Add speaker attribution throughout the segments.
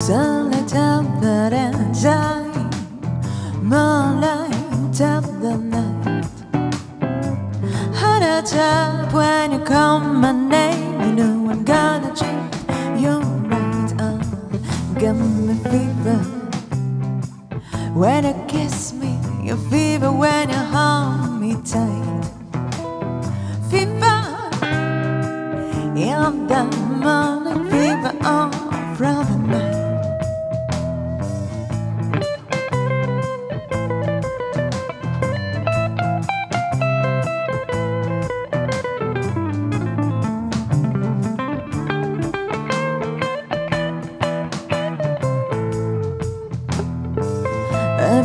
Speaker 1: Of the enzyme Moonlight of the night. Heart attack when you call my name You know I'm gonna change You're right, uh, give me fever. When you kiss me You fever when you hold me tight. Fever In the morning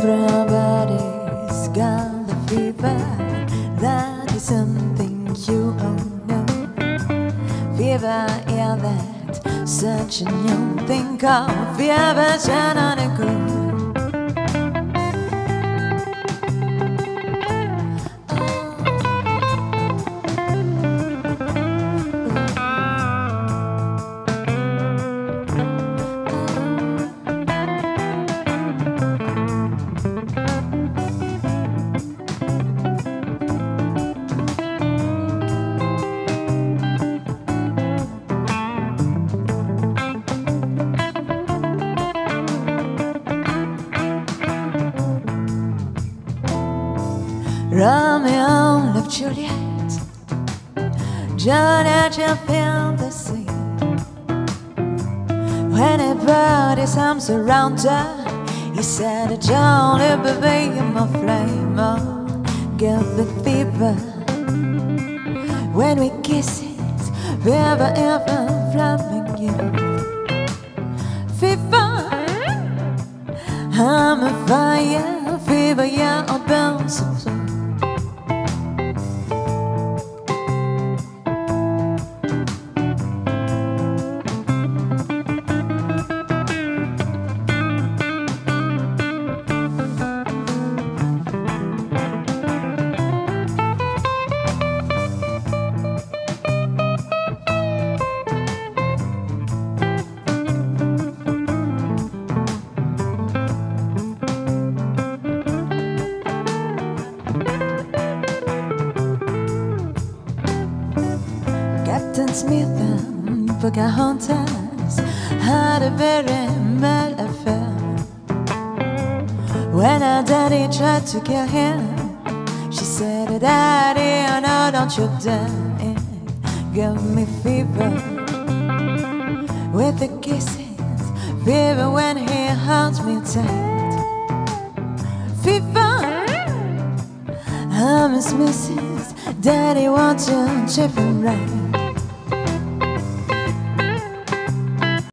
Speaker 1: Everybody's got the fever. That is something you all know. Fever, yeah, that such a new thing called fever. Turn Romeo loved Juliet. Juliet you feel the sea. When he put his arms around her, he said, Don't ever be my flame, oh, get the fever. When we kiss it, fever ever flaming you. Fever, I'm a fire, fever, yeah, I'll bounce so. Captain Smith and Pocahontas had a very bad affair. When her daddy tried to kill him, she said, Daddy, oh no, don't you dare give me fever with the kisses, fever when he holds me tight. Fever, I'm his missus, Daddy wants you chip right.